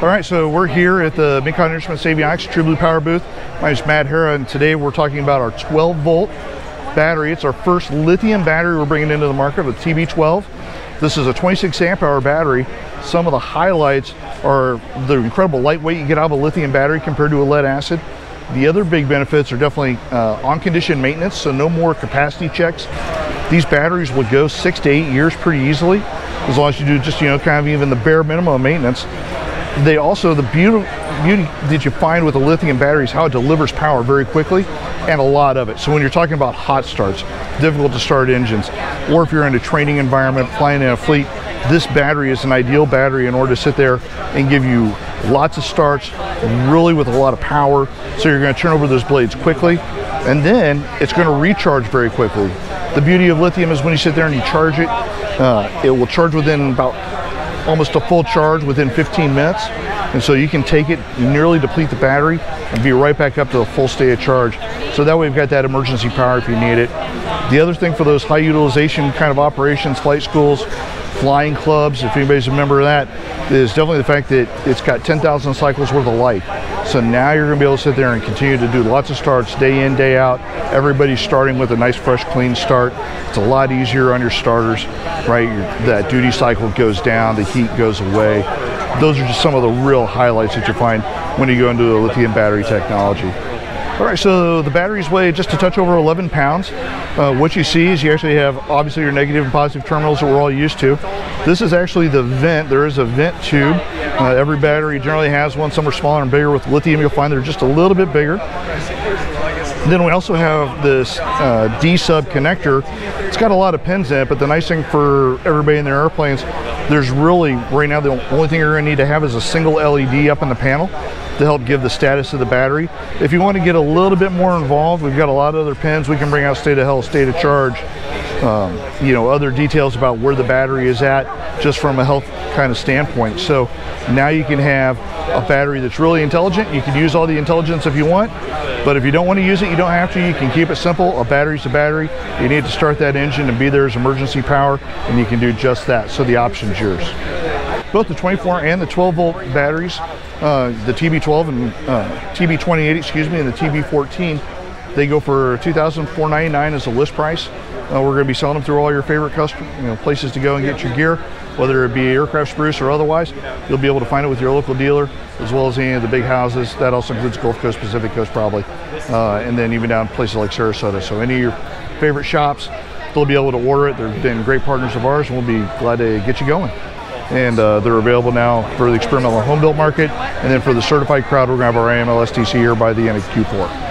All right, so we're here at the Mikon Instruments Avionics True Blue Power booth. My name is Matt Harrah, and today we're talking about our 12 volt battery. It's our first lithium battery we're bringing into the market, the TB12. This is a 26 amp hour battery. Some of the highlights are the incredible lightweight you get out of a lithium battery compared to a lead acid. The other big benefits are definitely uh, on condition maintenance, so no more capacity checks. These batteries will go six to eight years pretty easily, as long as you do just, you know, kind of even the bare minimum of maintenance. They also, the beauty, beauty that you find with a lithium battery is how it delivers power very quickly and a lot of it. So when you're talking about hot starts, difficult to start engines, or if you're in a training environment, flying in a fleet, this battery is an ideal battery in order to sit there and give you lots of starts, really with a lot of power. So you're gonna turn over those blades quickly, and then it's gonna recharge very quickly. The beauty of lithium is when you sit there and you charge it, uh, it will charge within about almost a full charge within 15 minutes. And so you can take it, nearly deplete the battery, and be right back up to a full state of charge. So that way you've got that emergency power if you need it. The other thing for those high utilization kind of operations, flight schools, flying clubs, if anybody's a member of that, is definitely the fact that it's got 10,000 cycles worth of life. So now you're gonna be able to sit there and continue to do lots of starts day in, day out. Everybody's starting with a nice, fresh, clean start. It's a lot easier on your starters, right? Your, that duty cycle goes down, the heat goes away. Those are just some of the real highlights that you find when you go into the lithium battery technology. All right, so the batteries weigh just a touch over 11 pounds. Uh, what you see is you actually have obviously your negative and positive terminals that we're all used to. This is actually the vent. There is a vent tube. Uh, every battery generally has one. Some are smaller and bigger. With lithium, you'll find they're just a little bit bigger. Then we also have this uh, D-sub connector. It's got a lot of pins in it, but the nice thing for everybody in their airplanes, there's really, right now, the only thing you're gonna need to have is a single LED up in the panel to help give the status of the battery. If you want to get a little bit more involved, we've got a lot of other pins. We can bring out state of health, state of charge, um, you know, other details about where the battery is at just from a health kind of standpoint. So now you can have a battery that's really intelligent. You can use all the intelligence if you want, but if you don't want to use it, you don't have to. You can keep it simple. A battery's a battery. You need to start that engine and be there as emergency power, and you can do just that. So the option's yours. Both the 24 and the 12 volt batteries uh, the TB12 and uh, TB28, excuse me, and the TB14, they go for $2,499 as a list price. Uh, we're going to be selling them through all your favorite custom, you know, places to go and get your gear, whether it be aircraft spruce or otherwise. You'll be able to find it with your local dealer, as well as any of the big houses. That also includes Gulf Coast, Pacific Coast, probably, uh, and then even down places like Sarasota. So any of your favorite shops, they'll be able to order it. They've been great partners of ours, and we'll be glad to get you going and uh, they're available now for the experimental home built market. And then for the certified crowd, we're going to have our AMLSTC here by the end of Q4.